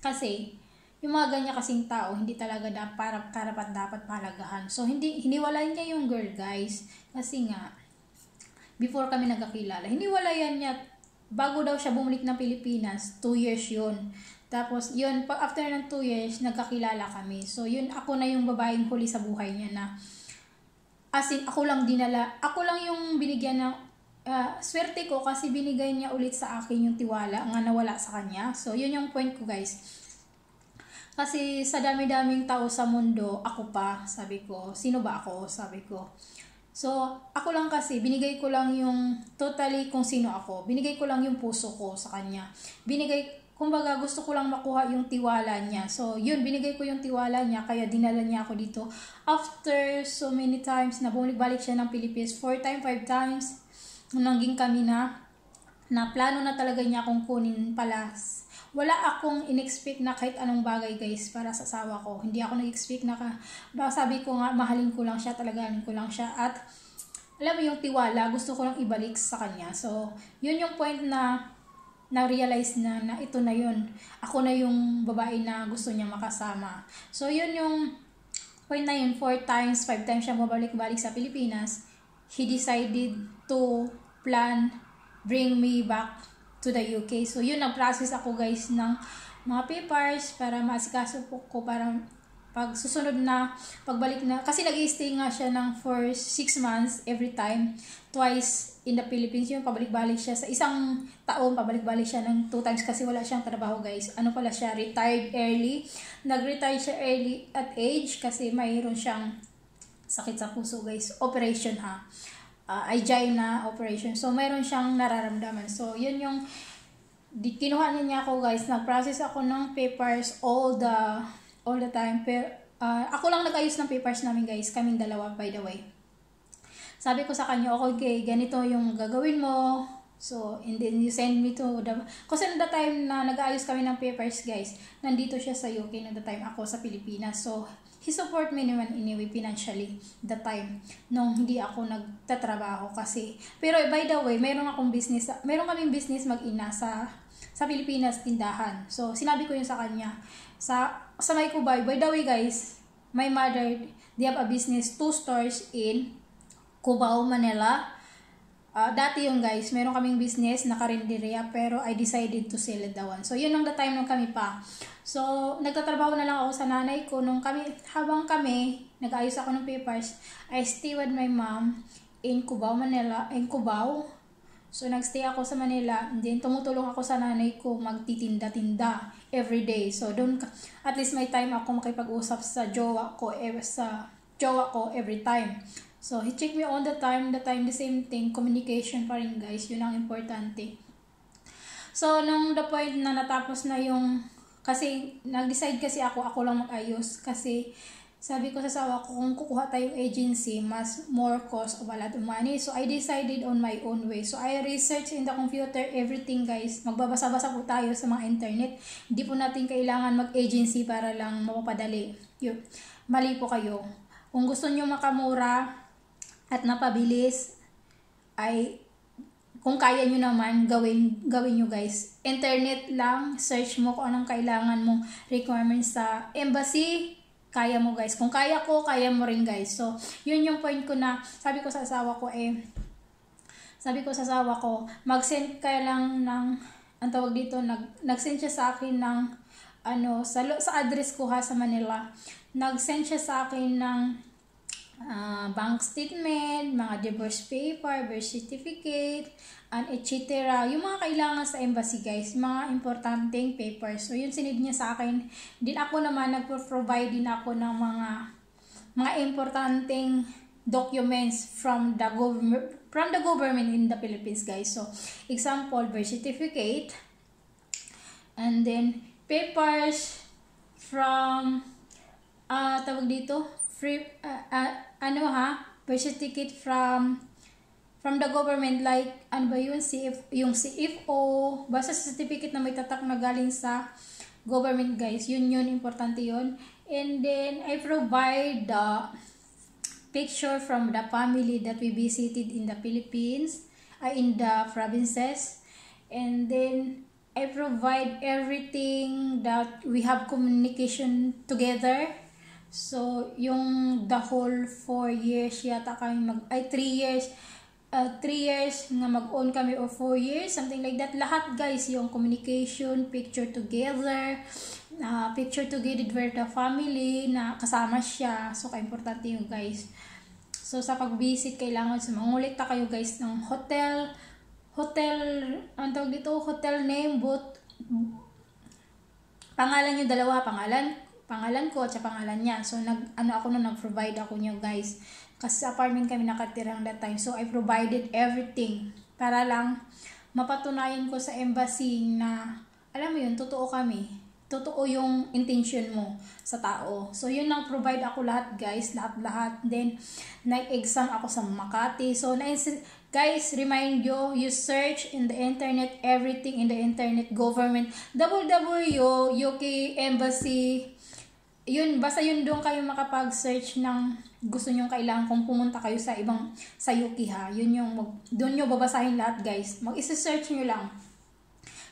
Kasi, yung mga ganyan kasing tao, hindi talaga dapat para karapat dapat palagahan. So, hindi, hiniwalayan niya yung girl, guys. Kasi nga, before kami nagkakilala, hiniwalayan niya bago daw siya bumalik ng Pilipinas, 2 years yun. Tapos, yun, pag after ng 2 years, nagkakilala kami. So, yun, ako na yung babaeng huli sa buhay niya na, as in, ako lang dinala, ako lang yung binigyan ng, uh, swerte ko kasi binigay niya ulit sa akin yung tiwala nga nawala sa kanya. So, yun yung point ko, guys. Kasi sa dami-daming tao sa mundo, ako pa, sabi ko, sino ba ako, sabi ko. So, ako lang kasi, binigay ko lang yung totally kung sino ako. Binigay ko lang yung puso ko sa kanya. Binigay, kumbaga gusto ko lang makuha yung tiwala niya. So, yun, binigay ko yung tiwala niya, kaya dinala niya ako dito. After so many times na bumalik-balik siya ng Philippines, four times, five times, nangging kami na, na plano na talaga niya akong kunin pala wala akong in-expect na kahit anong bagay guys para sa asawa ko. Hindi ako nag-expect na ka, sabi ko nga mahalin ko lang siya, talaganin ko lang siya at alam mo yung tiwala, gusto ko lang ibalik sa kanya. So, yun yung point na na-realize na na ito na yun. Ako na yung babae na gusto niya makasama. So, yun yung point na yun. Four times, five times siya mabalik-balik sa Pilipinas. He decided to plan bring me back to the UK. So, yun, nag-process ako guys ng mga papers para maasikaso po ko para pag susunod na pagbalik na kasi nag stay nga siya ng for 6 months every time. Twice in the Philippines yung pabalik-balik siya sa isang taon pabalik-balik siya ng two times kasi wala siyang trabaho guys. Ano pala siya retired early. Nag-retire siya early at age kasi mayroon siyang sakit sa puso guys. Operation ha uh, angina operation. So, mayroon siyang nararamdaman. So, yun yung di, kinuha niya ako guys. Nag-process ako ng papers all the all the time. Pero, uh, ako lang nag-ayos ng papers namin guys. Kaming dalawa by the way. Sabi ko sa kanya, okay, ganito yung gagawin mo. So, and then you send me to the... Kasi the time na nag-ayos kami ng papers, guys, nandito siya sa UK, na the time ako sa Pilipinas. So, he support me naman anyway financially the time nung hindi ako nagtatrabaho kasi pero by the way meron akong business meron kaming business mag-ina sa sa Pilipinas tindahan so sinabi ko yun sa kanya sa sa may kubay by the way guys my mother they have a business two stores in Cubao Manila Uh, dati yung guys, meron kaming business na karinderya pero I decided to sell it the one. So yun ang the time nung kami pa. So nagtatrabaho na lang ako sa nanay ko nung kami habang kami nag-ayos ako ng papers. I stay with my mom in Cubao, Manila, in Cubao. So nagstay ako sa Manila, and then tumutulong ako sa nanay ko magtitinda-tinda every day. So doon at least may time ako makipag-usap sa jowa ko eh, sa jowa ko every time. So, he check me all the time, the time, the same thing, communication pa rin guys, yun ang importante. So, nung the point na natapos na yung, kasi nag-decide kasi ako, ako lang mag-ayos, kasi sabi ko sa sawa ko, kung kukuha tayong agency, mas more cost of a lot of money. So, I decided on my own way. So, I research in the computer everything, guys. Magbabasa-basa po tayo sa mga internet. Hindi po natin kailangan mag-agency para lang mapapadali. Yun. Mali po kayo. Kung gusto nyo makamura, at napabilis ay kung kaya nyo naman gawin gawin nyo guys. Internet lang search mo kung anong kailangan mong requirements sa embassy kaya mo guys. Kung kaya ko kaya mo rin guys. So yun yung point ko na sabi ko sa asawa ko eh sabi ko sa asawa ko mag-send ka lang ng ang tawag dito nag nag-send siya sa akin ng ano sa sa address ko ha sa Manila. Nag-send siya sa akin ng uh, bank statement, mga divorce paper, birth certificate, and etc. Yung mga kailangan sa embassy guys, mga importanteng papers. So yun sinid niya sa akin. Din ako naman nagpo-provide din ako ng mga mga importanteng documents from the government from the government in the Philippines guys. So example birth certificate and then papers from uh, tawag dito free uh, uh, ano ha, birth certificate from from the government like ano ba yun? CF yung CFO basta certificate na may tatak na galing sa government guys yun yun importante yun. And then I provide the picture from the family that we visited in the Philippines uh, in the provinces. And then I provide everything that we have communication together So, yung the whole 4 years yata kami mag, ay 3 years, uh, 3 years nga mag-on kami or 4 years, something like that. Lahat guys, yung communication, picture together, uh, picture together with the family na kasama siya. So, ka-importante yung guys. So, sa pag-visit, kailangan sa mangulekta kayo guys ng hotel, hotel, ang tawag dito, hotel name, both, pangalan yung dalawa, pangalan pangalan ko at pangalan niya. So, nag, ano ako na nag-provide ako niyo guys. Kasi sa apartment kami nakatirang that time. So, I provided everything para lang mapatunayan ko sa embassy na, alam mo yun, totoo kami. Totoo yung intention mo sa tao. So, yun lang provide ako lahat guys. Lahat-lahat. Then, nag-exam ako sa Makati. So, na guys, remind you, you search in the internet, everything in the internet, government, www, Embassy, yun, basta yun doon kayo makapag-search ng gusto nyong kailangan kung pumunta kayo sa ibang, sa Yuki ha. Yun yung, doon nyo babasahin lahat guys. Mag-isa-search nyo lang.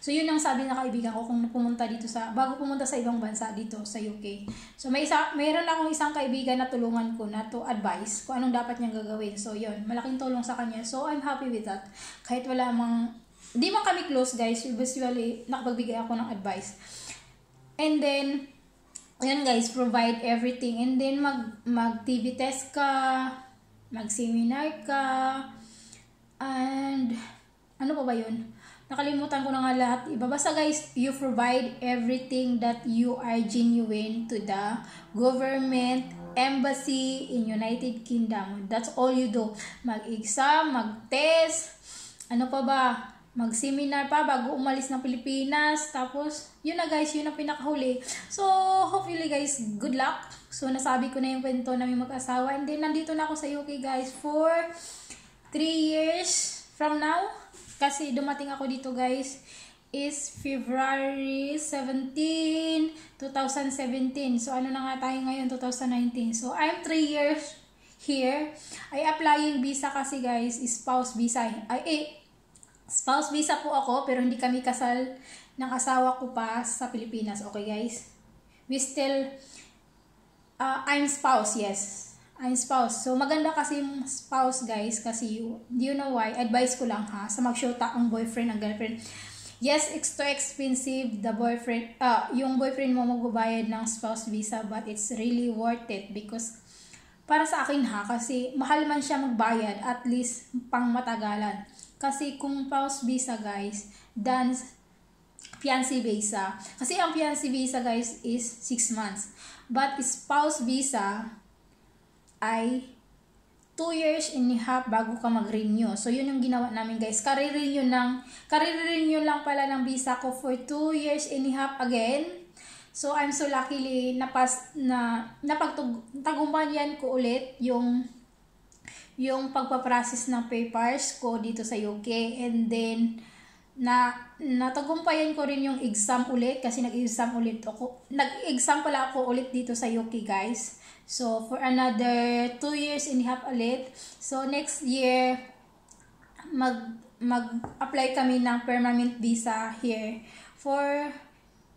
So yun ang sabi ng kaibigan ko kung pumunta dito sa, bago pumunta sa ibang bansa dito sa UK. So may isa, mayroon akong isang kaibigan na tulungan ko na to advice kung anong dapat niyang gagawin. So yun, malaking tulong sa kanya. So I'm happy with that. Kahit wala mang, di man kami close guys, usually nakapagbigay ako ng advice. And then, Ayan guys, provide everything. And then mag, mag TV test ka, mag seminar ka, and ano pa ba yun? Nakalimutan ko na nga lahat. Iba basta guys, you provide everything that you are genuine to the government, embassy in United Kingdom. That's all you do. Mag-exam, mag-test, ano pa ba? Mag-seminar pa bago umalis ng Pilipinas. Tapos, yun na guys, yun ang pinakahuli. So, hopefully guys, good luck. So, nasabi ko na yung kwento namin mag-asawa. And then, nandito na ako sa UK guys for 3 years from now. Kasi dumating ako dito guys is February 17, 2017. So, ano na nga tayo ngayon, 2019. So, I'm 3 years here. I applying visa kasi guys, spouse visa. Ay, eh, Spouse visa po ako, pero hindi kami kasal ng asawa ko pa sa Pilipinas. Okay, guys? We still, uh, I'm spouse, yes. I'm spouse. So, maganda kasi yung spouse, guys, kasi you, do you know why? Advice ko lang, ha? Sa mag-shota ang boyfriend, ang girlfriend. Yes, it's too expensive, the boyfriend, uh, yung boyfriend mo magbabayad ng spouse visa, but it's really worth it because para sa akin ha, kasi mahal man siya magbayad, at least pang matagalan. Kasi kung spouse visa guys, dan fiancé visa. Kasi ang fiancé visa guys is 6 months. But spouse visa ay 2 2 years and a half bago ka mag-renew. So, yun yung ginawa namin guys. Kare-renew ng, kare-renew lang pala ng visa ko for 2 years and a half again. So, I'm so luckily napas, na napagtagumpayan ko ulit yung yung pagpaprocess ng papers ko dito sa UK and then na natagumpayan ko rin yung exam ulit kasi nag-exam ulit ako nag-exam pala ako ulit dito sa UK guys. So for another 2 years and a half ulit. So next year mag mag-apply kami ng permanent visa here. For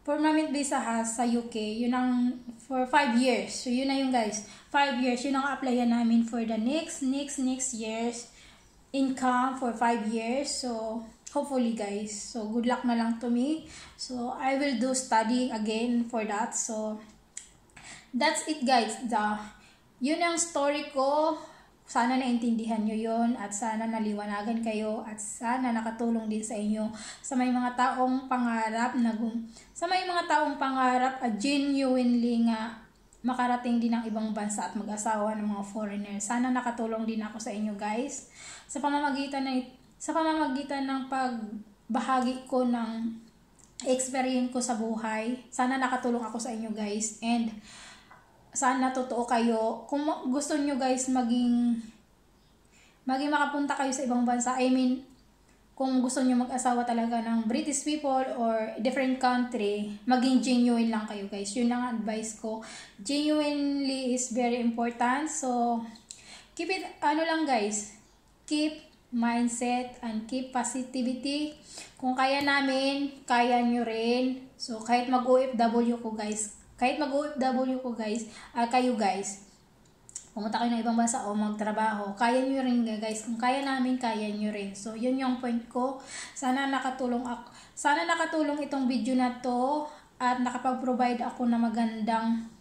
permanent visa ha sa UK yun ang for 5 years. So yun na yung guys. 5 years. Yun ang applyan namin for the next next next years income for 5 years. So hopefully guys. So good luck na lang to me. So I will do studying again for that. So that's it guys. The yun ang story ko. Sana naintindihan nyo yon at sana naliwanagan kayo at sana nakatulong din sa inyo sa may mga taong pangarap na sa may mga taong pangarap at genuinely nga makarating din ng ibang bansa at mag-asawa ng mga foreigner. Sana nakatulong din ako sa inyo guys sa pamamagitan ng sa pamamagitan ng pagbahagi ko ng experience ko sa buhay. Sana nakatulong ako sa inyo guys and sana totoo kayo. Kung gusto nyo guys maging maging makapunta kayo sa ibang bansa, I mean, kung gusto nyo mag-asawa talaga ng British people or different country, maging genuine lang kayo guys. Yun lang advice ko. Genuinely is very important. So, keep it, ano lang guys, keep mindset, and keep positivity. Kung kaya namin, kaya nyo rin. So, kahit mag-OFW ko guys, kahit mag-OFW ko guys, uh, kayo guys, pumunta kayo ng ibang bansa o magtrabaho, kaya nyo rin guys. Kung kaya namin, kaya nyo rin. So, yun yung point ko. Sana nakatulong ako. Sana nakatulong itong video na to at nakapag-provide ako na magandang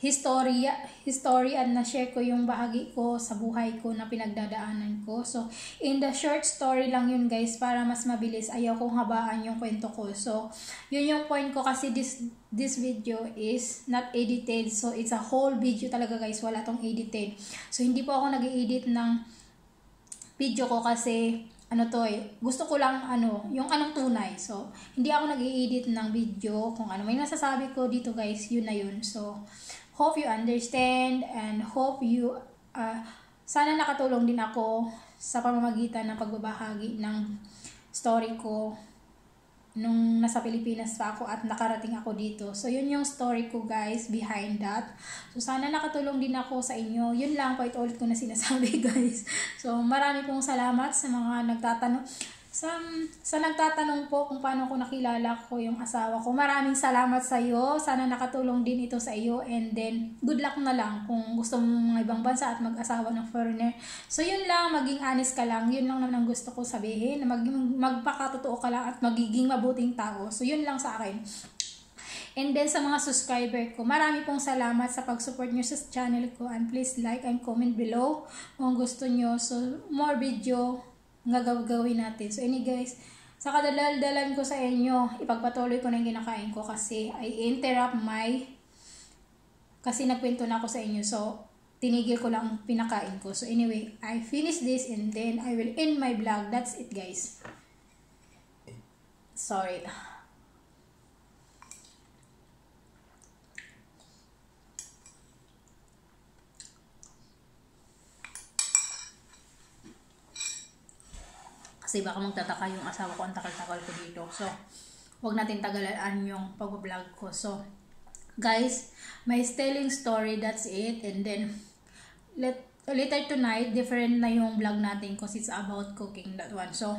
historia, history at na-share ko yung bahagi ko sa buhay ko na pinagdadaanan ko. So, in the short story lang yun guys, para mas mabilis, ayaw kong habaan yung kwento ko. So, yun yung point ko kasi this, this video is not edited. So, it's a whole video talaga guys, wala tong edited. So, hindi po ako nag-edit ng video ko kasi ano to eh, gusto ko lang ano, yung anong tunay. So, hindi ako nag-i-edit ng video kung ano may nasasabi ko dito guys, yun na yun. So, hope you understand and hope you uh, sana nakatulong din ako sa pamamagitan ng pagbabahagi ng story ko nung nasa Pilipinas pa ako at nakarating ako dito. So, yun yung story ko guys behind that. So, sana nakatulong din ako sa inyo. Yun lang po, ulit ko na sinasabi guys. So, marami pong salamat sa mga nagtatanong. Sa, sa nagtatanong po kung paano ko nakilala ko yung asawa ko, maraming salamat sa iyo. Sana nakatulong din ito sa iyo and then good luck na lang kung gusto mo mga ibang bansa at mag-asawa ng foreigner. So yun lang, maging honest ka lang. Yun lang naman ang gusto ko sabihin. Mag, magpakatotoo ka lang at magiging mabuting tao. So yun lang sa akin. And then sa mga subscriber ko, marami pong salamat sa pag-support nyo sa channel ko. And please like and comment below kung gusto nyo. So more video gagawin natin. So, ini guys, sa kadaldalan ko sa inyo, ipagpatuloy ko na yung kinakain ko kasi I interrupt my kasi nagkwento na ako sa inyo. So, tinigil ko lang pinakain ko. So, anyway, I finish this and then I will end my vlog. That's it, guys. Sorry. Kasi baka magtataka yung asawa ko ang takal-takal ko dito. So, wag natin tagalaan yung pag-vlog ko. So, guys, my telling story, that's it. And then, let, later tonight, different na yung vlog natin because it's about cooking, that one. So,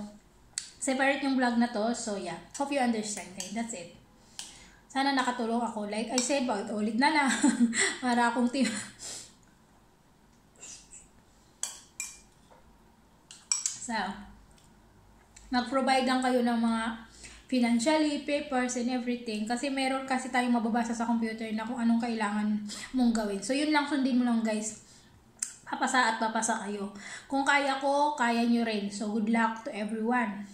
separate yung vlog na to. So, yeah. Hope you understand. Okay, that's it. Sana nakatulong ako. Like I said, bakit ulit na lang. Para akong team. so, mag-provide lang kayo ng mga financially, papers, and everything. Kasi meron kasi tayong mababasa sa computer na kung anong kailangan mong gawin. So, yun lang sundin mo lang guys. Papasa at papasa kayo. Kung kaya ko, kaya nyo rin. So, good luck to everyone.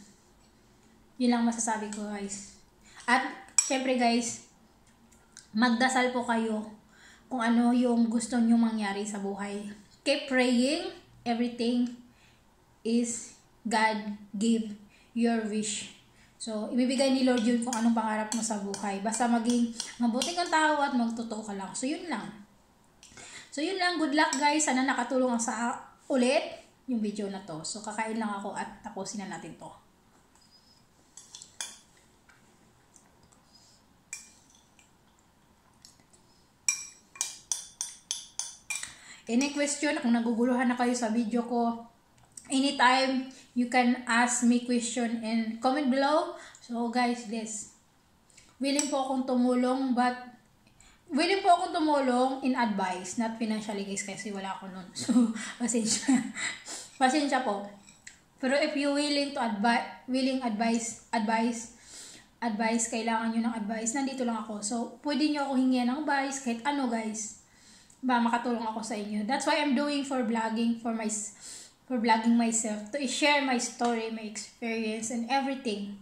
Yun lang masasabi ko guys. At, syempre guys, magdasal po kayo kung ano yung gusto nyo mangyari sa buhay. keep praying. Everything is God give your wish. So, ibibigay ni Lord yun kung anong pangarap mo sa buhay. Basta maging mabuting kang tao at magtotoo ka lang. So, yun lang. So, yun lang. Good luck guys. Sana nakatulong ang sa ulit yung video na to. So, kakain lang ako at tapusin na natin to. Any question, kung naguguluhan na kayo sa video ko, anytime you can ask me question and comment below. So guys, this. Willing po akong tumulong but willing po akong tumulong in advice, not financially guys kasi wala ako nun. So, pasensya. pasensya po. Pero if you willing to advise, willing advice, advice, advice, kailangan nyo ng advice, nandito lang ako. So, pwede nyo ako hingyan ng advice, kahit ano guys ba makatulong ako sa inyo. That's why I'm doing for vlogging for my for vlogging myself to share my story, my experience and everything.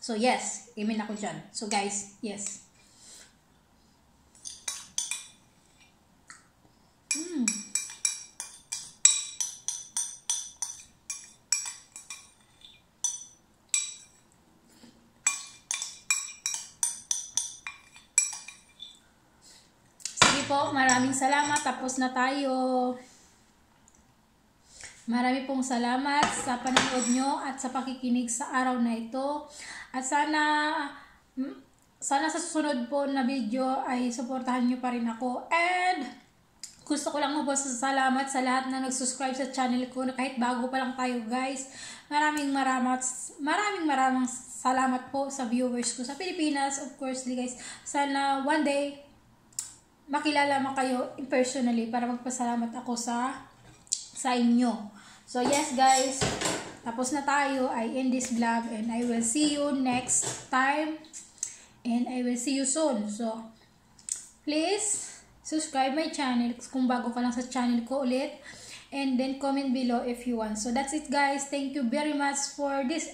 So yes, amen ako dyan. So guys, yes. Mm. po, maraming salamat. Tapos na tayo. Marami pong salamat sa panonood nyo at sa pakikinig sa araw na ito. At sana, mm, sana sa susunod po na video ay suportahan nyo pa rin ako. And, gusto ko lang po sa salamat sa lahat na nag-subscribe sa channel ko na kahit bago pa lang tayo guys. Maraming maraming maraming maraming salamat po sa viewers ko sa Pilipinas. Of course, guys, sana one day makilala mo kayo personally para magpasalamat ako sa sa inyo. So yes guys, tapos na tayo. I end this vlog and I will see you next time and I will see you soon. So please subscribe my channel kung bago ka lang sa channel ko ulit and then comment below if you want. So that's it guys. Thank you very much for this.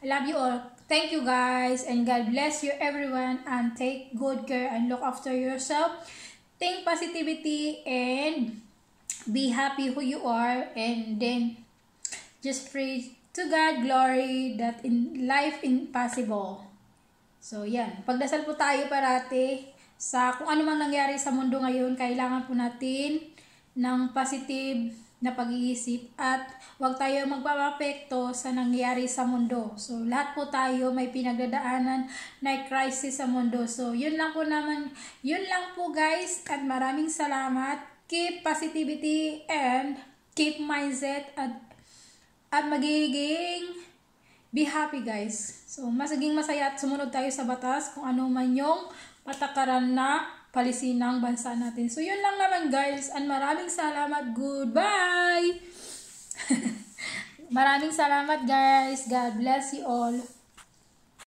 I love you all. Thank you guys and God bless you everyone and take good care and look after yourself. Think positivity and be happy who you are and then just pray to God glory that in life impossible. So yan, pagdasal po tayo parati sa kung ano mang nangyari sa mundo ngayon, kailangan po natin ng positive na pag-iisip at huwag tayo magpapapekto sa nangyayari sa mundo. So, lahat po tayo may pinagdadaanan na crisis sa mundo. So, yun lang po naman, yun lang po guys at maraming salamat. Keep positivity and keep mindset at at magiging be happy guys. So, masaging masaya at sumunod tayo sa batas kung ano man yung patakaran na policy ng bansa natin. So, yun lang naman guys. And maraming salamat. Goodbye! maraming salamat guys. God bless you all.